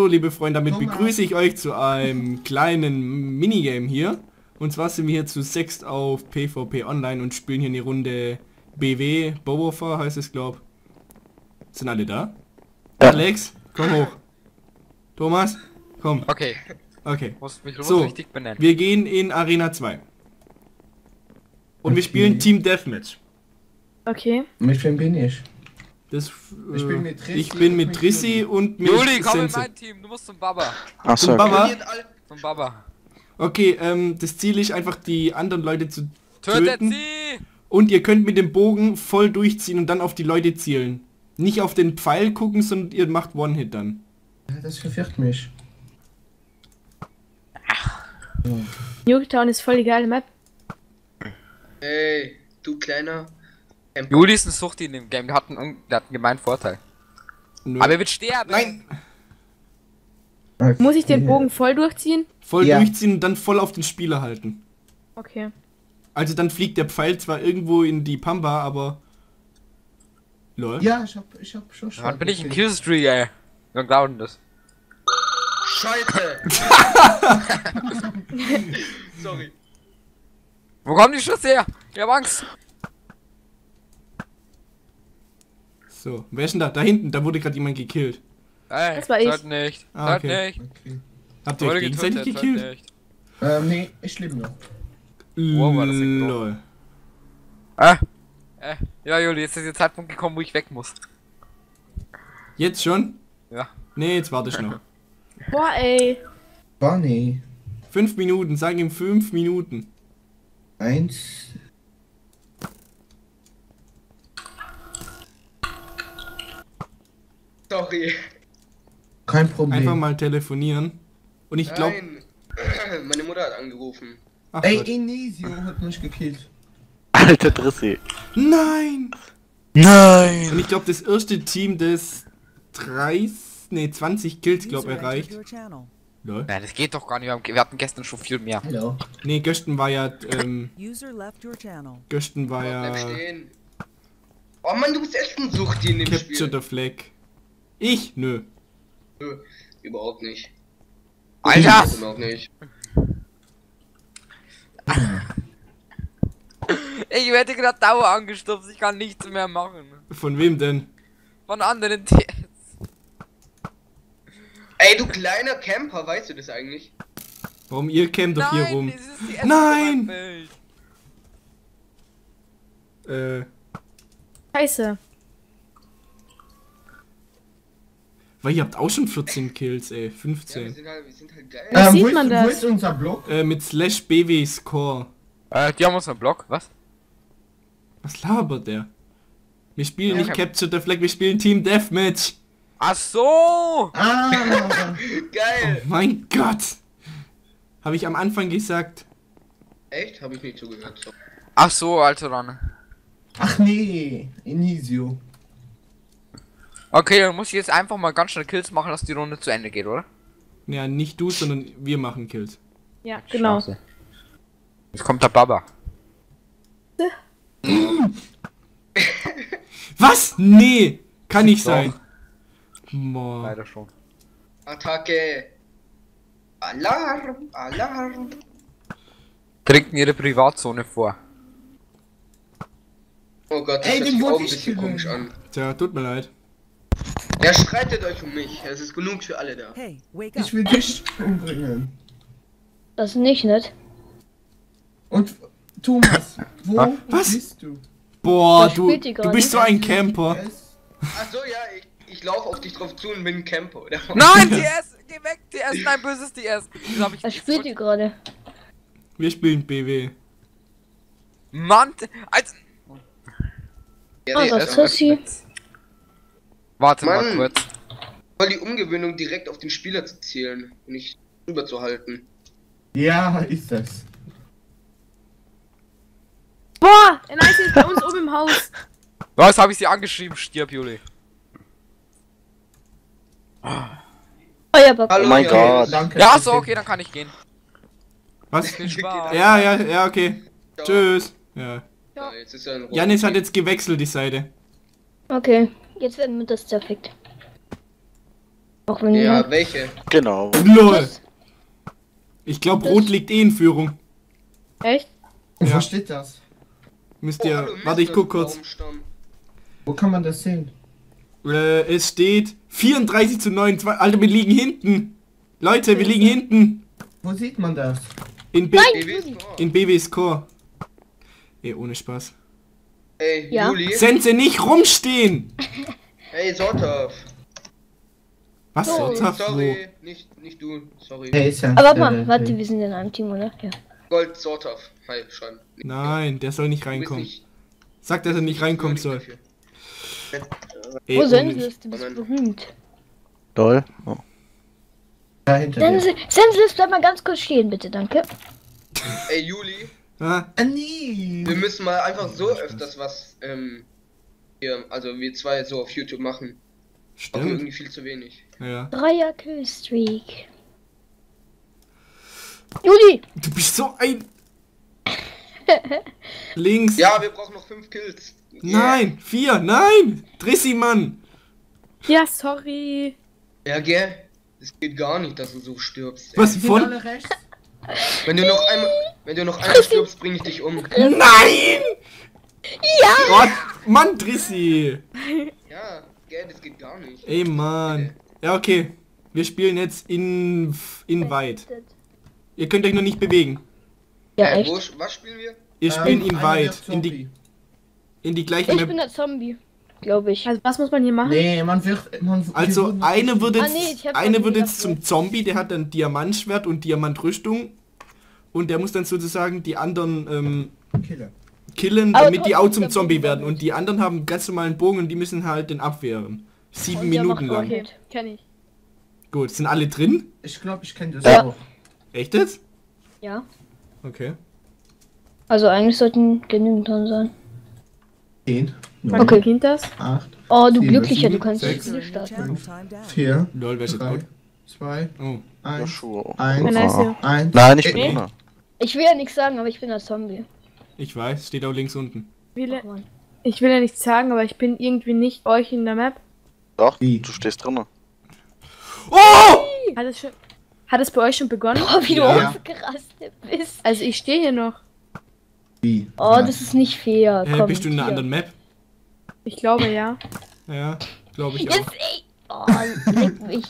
So, liebe Freunde, damit begrüße ich euch zu einem kleinen Minigame hier. Und zwar sind wir hier zu sechst auf PvP Online und spielen hier eine Runde BW, Bowofer heißt es, glaub. Sind alle da? Alex, komm hoch. Thomas, komm. Okay, Okay. So, richtig benennen. wir gehen in Arena 2. Und wir spielen Team Deathmatch. Okay. Mit wem bin ich? Das, äh, Ich bin mit Trissi ich bin und mit mit Trissi Juli. und mit Juli, komm in Sense. mein Team, du musst zum Baba. Achso, Zum okay. Baba. Zum Baba. Okay, ähm, das Ziel ist einfach die anderen Leute zu Tötet töten. sie! Und ihr könnt mit dem Bogen voll durchziehen und dann auf die Leute zielen. Nicht auf den Pfeil gucken, sondern ihr macht One-Hit dann. Das verwirrt mich. Nuketown ist voll die geile Map. Ey, du kleiner. Camper. Juli ist ein Suchti in dem Game, der hat einen, der hat einen gemeinen Vorteil. Nö. Aber er wird sterben! Nein! Okay. Muss ich den Bogen voll durchziehen? Voll Ja. durchziehen und dann voll auf den Spieler halten. Okay. Also dann fliegt der Pfeil zwar irgendwo in die Pampa, aber... Lol. Ja, ich hab, ich hab schon Wann bin ich ein Killstreak, ey? Wer glaubt denn das? Scheiße! Sorry. Wo kommen die Schüsse her? Ich hab Angst. So, wer ist denn da? Da hinten, da wurde gerade jemand gekillt. Ey, Das war ich. Seid nicht. Ah, okay. nicht. Okay. Habt ihr euch gegenseitig gekillt? nicht. Ähm, nee, ich lebe noch. Wow, war das. Lol. Ah. Äh, ja, Juli, jetzt ist der Zeitpunkt gekommen, wo ich weg muss. Jetzt schon? Ja. Nee, jetzt warte ich noch. Boah, ey. Bunny. Fünf Minuten, sag ihm fünf Minuten. Eins. Sorry. Kein Problem. Einfach mal telefonieren. Und ich glaube... Nein. Meine Mutter hat angerufen. Ach Ey, Gott. Inesio hat mich gekillt. Alter Drissi. Nein! Nein! Und ich glaube, das erste Team, das 30, nee, 20 Kills, glaube erreicht. Lol. Nein, das geht doch gar nicht. Wir, haben, wir hatten gestern schon viel mehr. Hallo. Nee, Gösten war ja, ähm, User left your channel. Gösten war ja. Oh Mann, du bist echt ein Suchti in dem Capture Spiel. the Flag. Ich? Nö. Nö, Überhaupt nicht. Alter! Überhaupt nicht. Ich werde gerade Dauer angestupst, ich kann nichts mehr machen. Von wem denn? Von anderen TS. Ey, du kleiner Camper, weißt du das eigentlich? Warum ihr campt doch hier Nein, rum? Nein! Äh, Scheiße. Weil ihr habt auch schon 14 Kills, ey. Ja, wir 15. sind halt, wir sind halt geil. Ja. Ähm, sieht wo, ist, man wo das? ist unser Block? Äh, mit slash BW Score. Äh, die haben uns einen Block, was? Was labert der? Wir spielen Ja, nicht Capture the Flag, wir spielen Team Deathmatch. Ach so! Ah! Geil! Mein Gott! Habe ich am Anfang gesagt. Echt? Habe ich nicht zugehört. So. Ach so, Alter. Ach nee, Inesio. Okay, dann muss ich jetzt einfach mal ganz schnell Kills machen, dass die Runde zu Ende geht, oder? Ja, nicht du, sondern wir machen Kills. Ja, genau. Scheiße. Jetzt kommt der Baba. Was? Nee! Kann nicht Doch. sein. Boah. Leider schon. Attacke! Alarm! Alarm! Trinken ihre Privatzone vor. Oh Gott, das Ey, hört den sich wollte auch ein ich komisch an. Tja, tut mir leid. Ja, streitet euch um mich. Es ist genug für alle da. Hey, wake up. Ich will dich umbringen. Das ist nicht nett. Und Thomas, wo was? bist du? Boah, du, du bist so ein Camper. Es- Ach so, ja, ich, ich laufe auf dich drauf zu und bin ein Camper? Nein, TS! Geh weg, TS! Nein, böses TS! Hab ich Was spielt ihr gerade? Wir spielen BW. Mann! Als. Ja, nee, das ist Warte mal Mann. kurz. Voll die Umgewöhnung, direkt auf den Spieler zu zielen und nicht rüber zu halten. Ja, ist das. Boah, der Nice ist bei uns oben im Haus. Was habe ich sie angeschrieben? Stirb, Juli. Hallo, Oh mein ja, Gott. Danke. Ja, so, okay, dann kann ich gehen. Was? Ja, ja, ja, okay. Ciao. Tschüss. Ja. Ja, er. Janis hat jetzt gewechselt, die Seite. Okay, jetzt werden wir das zerfickt. Auch wenn Ja, ja. welche? Genau. LOL. Ich glaube, Rot liegt eh in Führung. Echt? Ja. wo steht das? Müsst Oh, ihr... hallo, warte, ich guck kurz. Wo kann man das sehen? Äh, es steht 34 zu 9. Zwei- Alter, wir liegen hinten. Leute, wir liegen hinten. Wo sieht man das? In, B BW Score. in BWs Core. Ey, ohne Spaß. Ey, Ja. Juli. Sense nicht rumstehen! Hey, Sortov. Was? Ernsthaft? Wo? Sorry, nicht, nicht du. Sorry. Hey, ja Aber warte äh, mal, warte, hey. wir sind in einem Team, oder? Ja. Gold Sortov. Hi, schon. Nein, der soll nicht reinkommen. nicht Sag, dass er nicht reinkommen würdig soll. dafür. Ey, Wo ohne- Senseless? Du bist Moment. berühmt. Lol. Oh. Sense- Senseless, bleib mal ganz kurz stehen, bitte, danke. Ey, Juli. Ah, nee. Wir müssen mal einfach so öfters was, ähm, hier, also wir zwei so auf YouTube machen. Machen stimmt. irgendwie viel zu wenig. Ja. Dreier Killstreak. Juli! Du bist so ein... Links. Ja, wir brauchen noch fünf Kills. Yeah. Nein, vier, nein! Trissi, Mann! Ja, sorry. Ja, gell? Es geht gar nicht, dass du so stirbst. ey. Was von... Wenn du noch einmal, wenn du noch einmal stirbst, bring ich dich um. Nein! Ja! Gott, Mann, Trissi! Ja, gell, das geht gar nicht. Ey, Mann. Ja, okay. Wir spielen jetzt in... in weit. Ihr könnt euch noch nicht bewegen. Ja, Äh, echt? wo, was spielen wir? Ihr spielt Ähm, in weit. In die, in die gleiche Ich bin Map. der Zombie. Glaube ich. Also was muss man hier machen? Nee, man wird. Man, Also eine wird Ah, jetzt, nee, ich hab eine wird jetzt zum Zombie, der hat dann Diamantschwert und Diamantrüstung. Und der muss dann sozusagen die anderen ähm, Killer. killen, Aber damit die auch zum Zombie werden. Und die anderen haben ganz normalen Bogen und die müssen halt den abwehren. Sieben Minuten lang. Okay, kenn ich. Gut, sind alle drin? Ich glaube, ich kenne das Ja. auch. Echt jetzt? Ja. Okay. Also eigentlich sollten genügend dran sein. 10, Wann Okay. beginnt das? 8, Oh, du Sieben, Glücklicher, du sieben, kannst sechs, nicht starten. 4, Lol, wer ist jetzt 3, out? 2, Oh. 1, Joshua. 1, nice, ja. 1. Nein, ich bin Luna. Ich will ja nichts sagen, aber ich bin der Zombie. Ich weiß, steht auch links unten. Ich will, Oh Mann. ich will ja nichts sagen, aber ich bin irgendwie nicht euch in der Map. Doch, Wie? du stehst drinnen. Oh! Hat es schon, hat es bei euch schon begonnen? Oh, wie du Ja. ausgerastet bist. Also ich stehe hier noch. Wie? Oh, das ist nicht fair. Hä, Komm, bist du in einer hier. anderen Map? Ich glaube ja. Ja, glaube ich Jetzt, auch. ey. Oh, leck mich.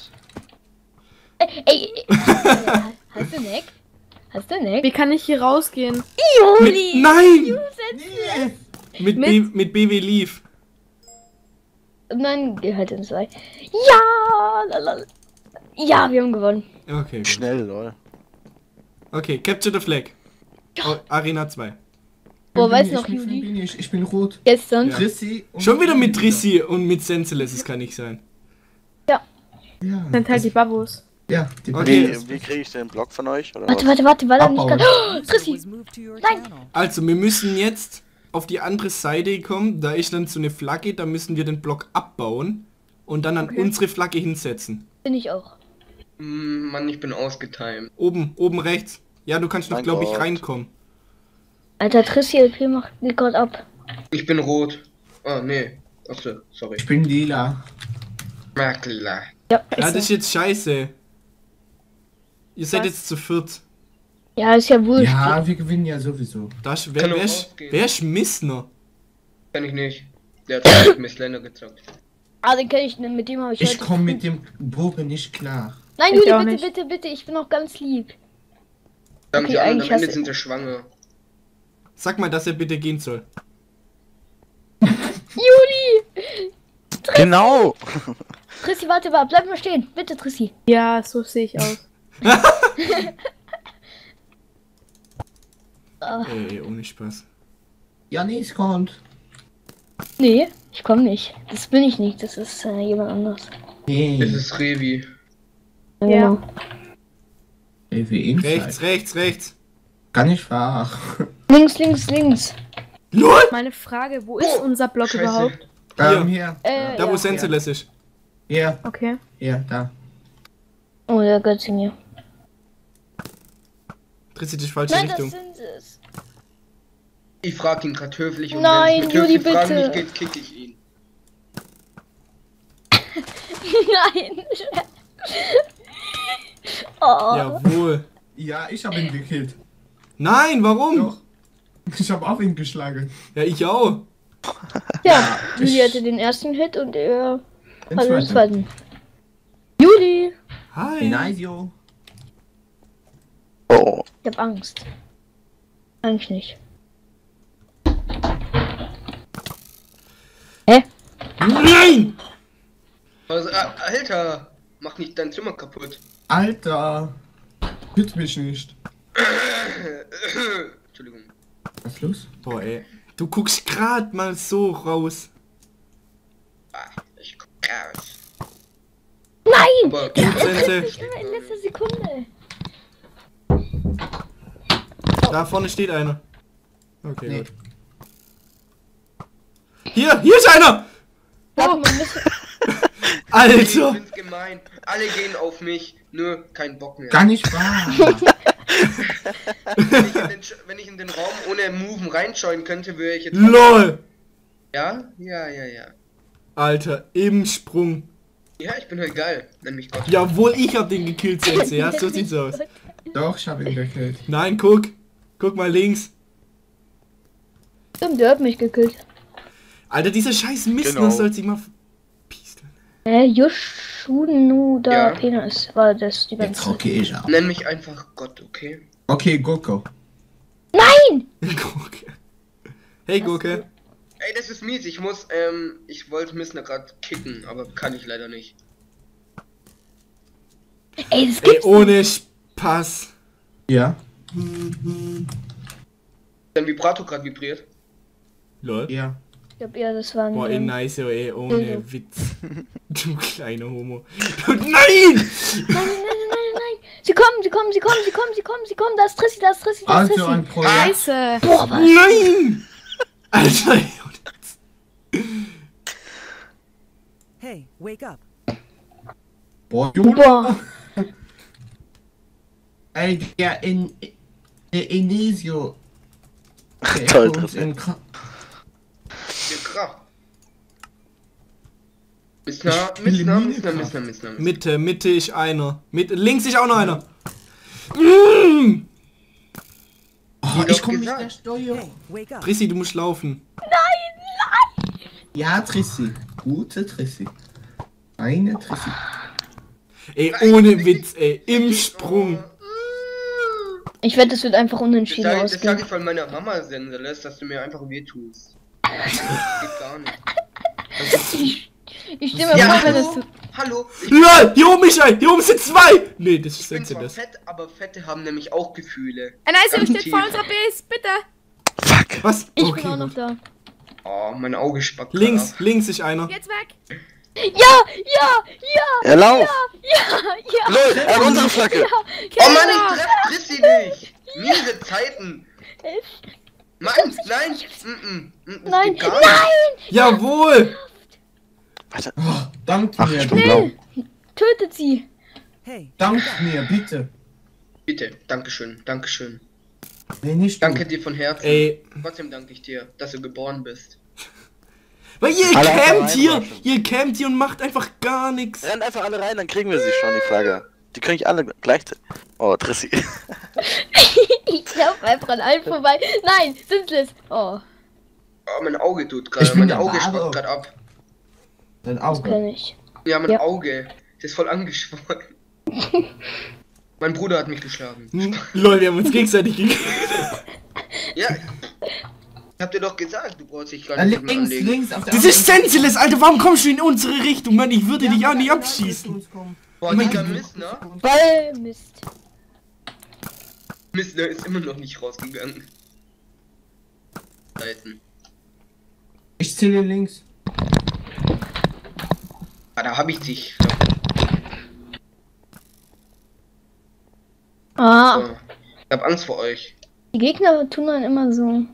Ey, ey, ey. Hast du Neck? Hast du Neck? Wie kann ich hier rausgehen? Mit, Juli! nein! Mit, Mit- B, mit BW Leaf. Nein, gehört in zwei. Ja! lalala. Ja, wir haben gewonnen. Okay, gut. Schnell, lol. Okay, Capture the Flag. Oh, Arena 2. Boah, du noch, ich Juli? bin ich, ich bin rot. Gestern? Ja. Trissi. und- Schon wieder mit Trissi und mit Senseless, es kann nicht sein. Ja. Sind halt die Babos. Ja, die Okay. Wie, wie kriege ich den Block von euch? Oder Warte, warte, warte, war da nicht gerade. Oh, Trissi! Nein! Also, wir müssen jetzt auf die andere Seite kommen. Da ist dann so eine Flagge, da müssen wir den Block abbauen und dann an unsere Flagge hinsetzen. Bin ich auch. Hm, Mann, ich bin ausgetimed. Oben, oben rechts. Ja, du kannst noch, glaube ich, reinkommen. Alter, Trissi LP macht geht gerade ab. Ich bin rot. Oh, nee. Achso, sorry. Ich bin lila. Makler. Ja, Ja, das ist jetzt scheiße. Ihr seid Was? jetzt zu viert. ja ist ja wurscht. Ja, wir gewinnen ja sowieso. Das, Kann wer, auch wer, ist, wer Missner? Kann ich nicht. Der hat mit Miss Länder gezockt. Ah, den kenn ich, ne, mit dem habe ich Ich heute- komme mit dem Bogen nicht klar. Nein, Ich Juli, auch bitte, nicht. bitte, bitte, ich bin auch ganz lieb. Dann Okay, die anderen, eigentlich am Ende hast- sind sie schwanger. Sag mal, dass er bitte gehen soll. Juli! Genau! Trissi, warte mal, bleib mal stehen. Bitte, Trissi. Ja, so sehe ich aus. Ah, Ey, ey, ohne Spaß. Ja, nee, es kommt. nee, ich komme nicht. Das bin ich nicht, das ist äh, jemand anderes. Nee. Das ist Revi. Ja. Ja. Genau. Wie Inside. Rechts, rechts, rechts. Gar nicht wahr. Links, links, links. LOL! Meine Frage, wo ist Oh, unser Block Scheiße. überhaupt? Ähm, hier. Äh, Da, wo ja. Senseless ist. Hier, Okay. hier, da. Oh, der gehört sich die falsche Nein, das Richtung. sind es. Ich frag ihn gerade höflich und Nein, wenn Juli, höflichen Fragen bitte. nicht geht, kick ich ihn. Nein. Oh. Jawohl. Ja, ich habe ihn gekillt. Nein, warum? Doch. Ich habe auch ihn geschlagen. Ja, ich auch. Ja, ich- Juli hatte den ersten Hit und er Den hatte den zweiten. Juli! Hi. Nice, yo. Oh, Ich hab Angst. Eigentlich nicht. Nein! Also, äh, Alter, mach nicht dein Zimmer kaputt. Alter. Hüt mich nicht. Entschuldigung. Was ist los? Boah, ey. Du guckst grad mal so raus. Ah, ich guck raus. Nein! Aber Sense, In letzter Sekunde. Da vorne steht einer. Okay, Nee. gut. Hier, hier ist einer! Ich Alter! find's gemein. Alle gehen auf mich, nur kein Bock mehr. Gar nicht wahr. Wenn ich, in den, wenn ich in den Raum ohne Moven reinschauen könnte, würde ich jetzt. LOL! Ja? Ja, ja, ja. Alter, im Sprung. Ja, ich bin halt geil. Nenn mich Gott. Jawohl, ich hab den gekillt, Sense. Ja, so sieht's aus. Doch, ich habe ihn gekillt. Nein, guck. Guck mal links. Stimmt, der hat mich gekillt. Alter, dieser scheiß Mistner Genau. soll sich mal... Piesteln. Äh, Yoshunu da Ja. Penis war das die Jetzt ganze rocke ich auch. Nenn mich einfach Gott, okay? Okay, Goko. Gurke. Hey, Gurke. Ey, das ist mies. Ich muss, ähm, ich wollte Missner gerade kicken, aber kann ich leider nicht. Ey, das Ey, gibt's nicht. ohne Spaß. Ja. Dein Vibrato gerade vibriert. Lol. Ja. Ich glaub, ja, das war ein... Boah, ey, ähm, nice, oh, ey, ohne Mhm. Witz. Du kleiner Homo. Du, nein! Nein, nein, nein, nein, nein, nein. Sie kommen, sie kommen, sie kommen, sie kommen, sie kommen, sie kommen. Da ist Trissi, da ist Trissi, da ist Also ein Trissi. Projekt. Scheiße. Boah, was? Nein! Alter, ey, Hey, wake up. Boah, Junge. Boah. Ey, der in der Inesio. Der Toll, uns in Kra- Der Krach. Missner, Ich Missner, Missner. Missner, Missner. Mitte, Mitte ist einer. Mitte, links ist auch noch einer. Mm! Oh, ich komme nicht der Steuer. Hey, wake up. Prissi, du musst laufen. Ja, Trissi. Gute Trissi. Eine Trissi. Ey, ohne Witz, ey, im Sprung. Ich wette, es wird einfach Das unentschieden sage das sag ausgehen. ich von meiner Mama senden lässt, dass du mir einfach wehtust. Das geht gar nicht. Ich, ich stelle mir Ja, vor, wenn es hallo, so... hallo. Ich, LOL, hier oben ist ein, hier oben sind zwei. Nee, das ist ich bin das. fett, aber Fette haben nämlich auch Gefühle. Ein Eis Ganz steht vor unserer Base, bitte. fuck. Was? Ich Okay, bin auch noch gut. da. Oh, mein Auge spackt. Links, ab. links ist einer. Jetzt weg. Ja, ja, ja, Er lauf! ja, ja. Lol, er hat unsere Flagge! Oh Mann, ich treff Chrissy nicht! Miese Zeiten! Mann, nein! Mm -mm, Nein, nein! Jawohl! Warte. Oh, dank Ach, mir. blau. Tötet sie! Hey, Dank mir, bitte. Bitte, Dankeschön, Dankeschön. Nee, nicht Danke du. dir von Herzen. Ey, Trotzdem danke ich dir, dass du geboren bist. Weil ihr Alle campt hier, ihr campt hier und macht einfach gar nichts. Rennt einfach alle rein, dann kriegen wir sie schon, die Flagge. Die kriege ich alle gleichzeitig. Oh, Trissi. Ich lauf einfach an allen vorbei. Nein, Sinsles. Oh, Oh, mein Auge tut gerade, mein Auge spackt gerade ab. Dein das Auge. kenn ich. Ja, mein Ja. Auge. Das ist voll angeschwollen. mein Bruder hat mich geschlagen. Hm, Lol, wir haben uns gegenseitig gekillt. Ja. Ich hab dir doch gesagt, du brauchst dich gar nicht mir links, anlegen. links auf der Das ist Senseless, Alter, warum kommst du in unsere Richtung, Mann? Ich würde dich auch nicht abschießen. Boah, Gott. Mist, ne? Ball, Mist. Mist, der ist immer noch nicht rausgegangen. Seiten. Ich zähle links. Ah, da hab ich dich. Ah, So. Ich hab Angst vor euch. die Gegner tun dann immer so.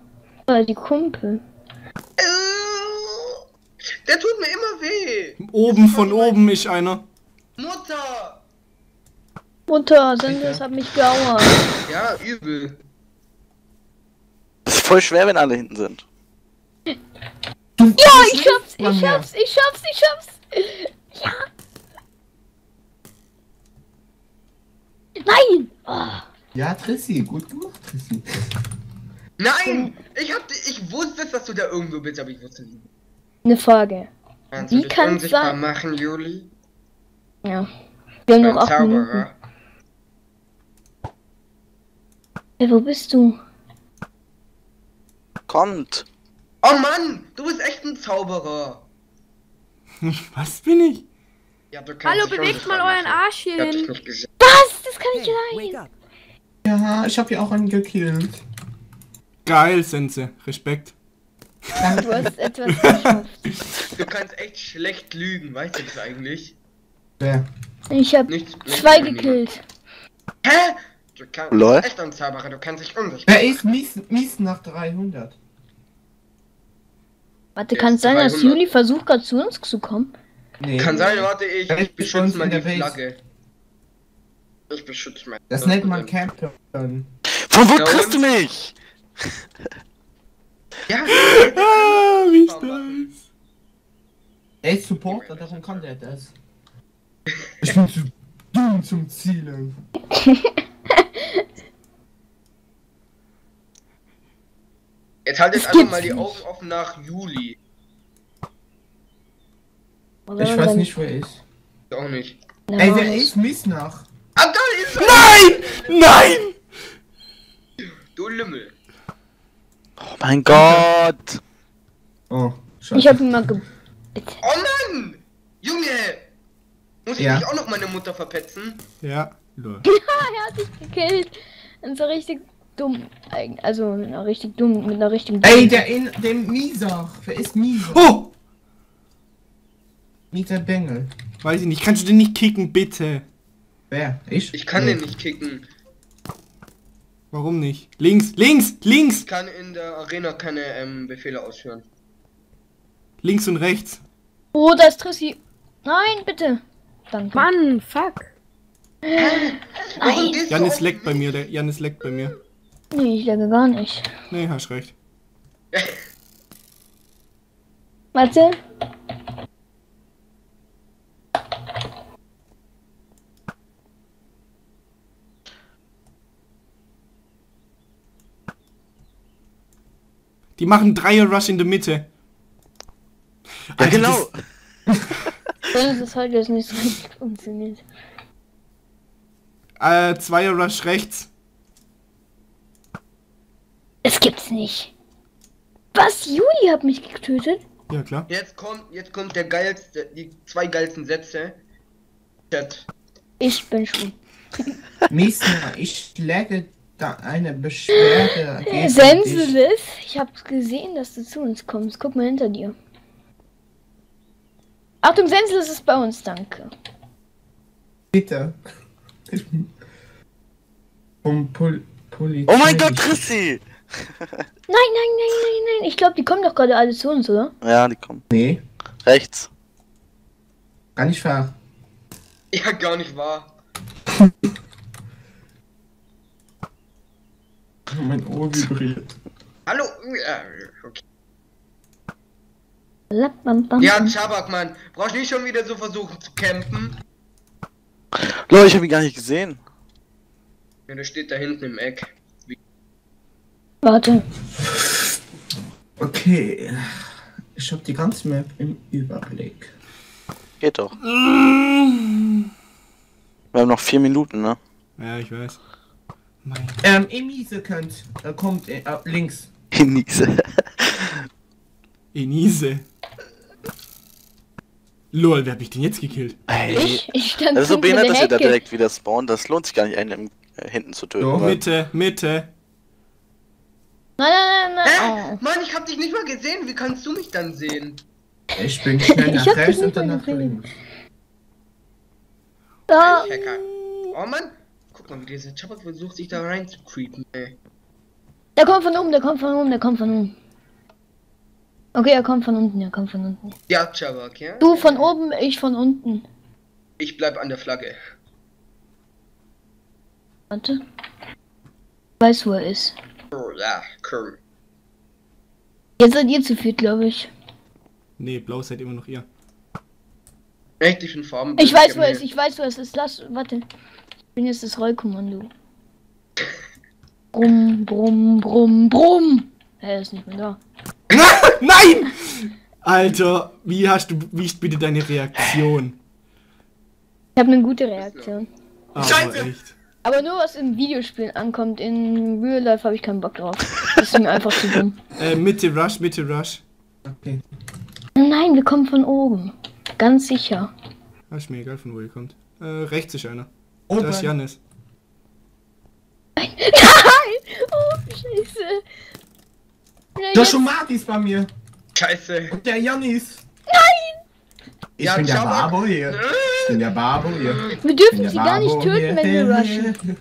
Oder die Kumpel. Äh, Der tut mir immer weh. Oben von oben ist einer. Mutter. Mutter, Sinsles hat mich geauert. Ja, übel. Das ist voll schwer, wenn alle hinten sind. Ja, ich schaff's, ich schaff's, ich schaff's, ich schaff's. Ja. Ja, Trissi, gut gemacht, Trissi. Nein! Ich hab ich wusste, dass du da irgendwo bist, aber ich wusste nicht. Eine Frage. Kannst Wie du dich kann's unsichtbar sein- machen, Juli? Ja. Wir haben noch acht Minuten. Zauberer. Hey, wo bist du? Kommt. Oh Mann! Du bist echt ein Zauberer! Was bin ich? Ja, du kannst Hallo, bewegt mal euren. Arsch dich hin. Was? Das kann nicht Hey, sein. Ja, ich hab hier auch einen gekillt. Geil, Sense. Respekt. Du hast etwas geschafft. Du kannst echt schlecht lügen, weißt du das eigentlich? Wer? Ich habe Nicht, nicht zwei gekillt. Hä? Du kannst Lol. echt ein Zauberer, du kannst dich unsichtbar Wer ist mies, mies nach 300? Warte, kann es sein, dass 300. Juli versucht gerade zu uns zu kommen? Nee. Kann sein, warte, ich, Ja, ich beschütze mal die. Flagge. Ich beschütze mal. Das nennt man Campen. Von wo Ja, triffst und? du mich? Ja, Ah, wie nice. Er ist Supporter, darum kann der das. Ich bin zu dumm zum Zielen. jetzt haltet einfach mal die nicht. Augen offen nach Juli. Oder Ich weiß nicht, wer ist. Ich auch nicht. Ey, wer ist mies nach? Ah, da ist er! Nein! Nein! Du Lümmel. Oh mein Gott. Oh, schade. Ich habe ihn mal ge... Oh Mann! Junge! Muss ich Ja. nicht auch noch meine Mutter verpetzen? Ja, lol. er hat dich gekillt. Und so richtig dumm. Also mit einer richtig dumm, mit einer richtigen Ey, der in dem Mieser. Wer ist Mieser? Oh! Mieser Bengel. Weiß ich nicht. Kannst du den nicht kicken, bitte? Wer? Ich? Ich kann Nee. den nicht kicken. Warum nicht? Links, links, links! Ich kann in der Arena keine ähm, Befehle ausführen. Links und rechts. Oh, da ist Trissi. Nein, bitte. Danke. Mann, fuck. Warum Nein. gehst du Janis auf leckt bei mir, der Janis leckt bei mir. Nee, ich lege gar nicht. Nee, hast recht. Warte. Die machen Dreier Rush in der Mitte. Ja, Alter, genau. Das ist heute jetzt nicht so richtig funktioniert. Das, äh, Zweier Rush rechts. Das gibt's nicht. Was? Juli hat mich getötet? Ja, klar. Jetzt kommt, jetzt kommt der geilste, die zwei geilsten Sätze. Chat. Ich bin schwul. Miesner, ich lege da eine Beschwerde dich. Sensilis, ich hab's gesehen, dass du zu uns kommst. Guck mal hinter dir. Achtung, Sensilis ist bei uns, danke. Bitte. Vom Pol Polizei. Oh mein Gott, Trissi. Nein, nein, nein, nein, nein. Ich glaube, die kommen doch gerade alle zu uns, oder? Ja, die kommen. Nee, Rechts. kann ich fahren. Ja, gar nicht wahr. Mein Ohr vibriert. Hallo? Äh, okay. Ja, Chabak, Mann. Brauchst nicht schon wieder so versuchen zu campen? Leute, ich habe ihn gar nicht gesehen. Ja, der steht da hinten im Eck. Warte. Okay. Ich habe die ganze Map im Überblick. Geht doch. Wir haben noch vier Minuten, ne? Ja, ich weiß. Mein Ähm, Emise könnt, äh, kommt äh, äh, links. Genieße. Enise. Lol, wer hab ich denn jetzt gekillt? Ey. Ich, ich stand Das ist so behindert, der dass ihr da direkt wieder spawnt. Das lohnt sich gar nicht, einen im, äh, hinten zu töten. Doch. Mitte, Mitte. Nein, nein, nein, Hä? nein. Mann, ich hab dich nicht mal gesehen. Wie kannst du mich dann sehen? Ich bin schnell Ich nach rechts und dann nach links. Oh. Hacker. Oh Mann. Guck mal, wie dieser Chabak versucht, sich da rein zu creepen, ey. Der kommt von oben, der kommt von oben, der kommt von oben. Okay, er kommt von unten, er kommt von unten. Ja, Chabak, ja? Du von oben, ich von unten. Ich bleib an der Flagge. Warte. Weiß, wo er ist. Ja, cool. Jetzt seid ihr zu viel, glaube ich. Nee, blau seid immer noch ihr. Echt, ich bin Farben. Ich weiß, wo er ist, ich weiß, wo er ist. Lass, warte. Ich bin jetzt das Rollkommando. Brumm, brumm, brumm, brumm. Er ist nicht mehr da. Nein! Alter, wie hast du, wie ist bitte deine Reaktion? Ich habe eine gute Reaktion. Aber Scheiße! echt. Aber nur was in Videospielen ankommt, in Real Life habe ich keinen Bock drauf. Das ist mir einfach zu dumm. Äh, Mitte Rush, Mitte Rush. Okay. Nein, wir kommen von oben. Ganz sicher. Ah, ist mir egal, von wo ihr kommt. Äh, rechts ist einer. Oben. Da ist Janis. Nein! Oh, scheiße. Der jetzt- Schomat ist bei mir. Scheiße. Und der Janis. Nein! Ich Ja, bin der. Babo hier. Ich bin der Babo hier. Wir dürfen sie gar nicht töten, hier. wenn wir rushen.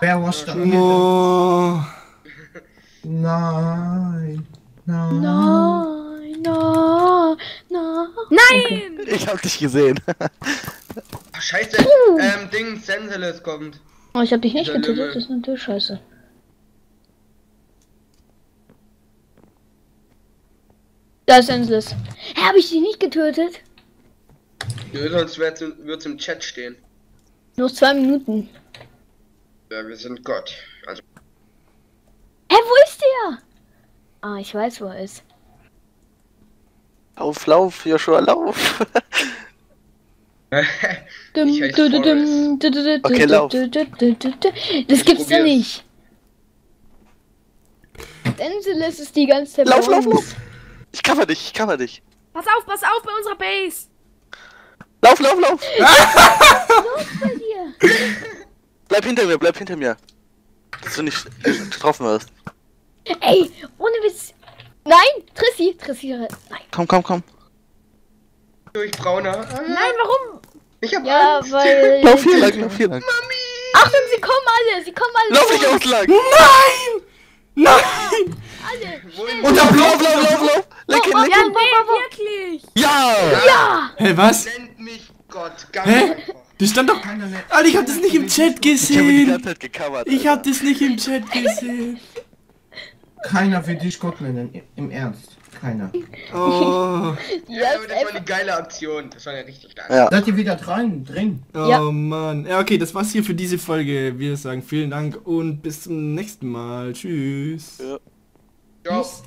Wer wascht da? Oh. Nein. Nein. Nein, nein, nein. Nein! Ich hab dich gesehen. Scheiße. Ähm, Ding, Senseless kommt. Oh, ich hab dich nicht getötet, das ist natürlich scheiße. Da ist Endless. Hä, hab ich dich nicht getötet? Nö, sonst wird's im, wird's im Chat stehen. Nur zwei Minuten. Ja, wir sind Gott. Also. Hä, wo ist der? Ah, ich weiß, wo er ist. Lauf, lauf, Joshua, lauf. Ich heiß du, du, dum, Forrest. Okay, lauf. Das gibt's ja probier's. nicht. Endless ist die ganze Zeit Lauf, lauf, lauf. Ich cover dich, ich cover dich. Pass auf, pass auf bei unserer Base! Lauf, lauf, lauf. Bei dir. Bleib hinter mir, bleib hinter mir. Dass du nicht äh, getroffen wirst. Ey, ohne Witz. Nein, Trissi, Trissi, nein. Komm, komm, komm. Durch Brauner. Nein, warum? Ich hab Ja, Angst. weil. Lauf hier lang, lauf hier lang. Achtung, sie kommen alle, sie kommen alle. Lauf nicht aus lang. Nein! Nein! Alle. Und lauf, lauf, lauf, lauf, lauf. Lenk ihn, Oh, ja, ihn. wo. Wirklich! Ja. Ja! Hä, was? Nennt mich Gott. Ganz Hä? einfach. Das stand doch... Alter, ich hab das nicht im Chat gesehen. Ich hab das nicht im Chat gesehen. Keiner für dich Gott nennen. Im Ernst. Keiner. Oh, Ja, das war eine geile Aktion. Das war ja richtig stark. Ja. Seid ihr wieder dran? Drin. oh Ja. Mann. Ja, okay, das war's hier für diese Folge. Wir sagen vielen Dank und bis zum nächsten Mal. Tschüss. Ciao. Tschüss.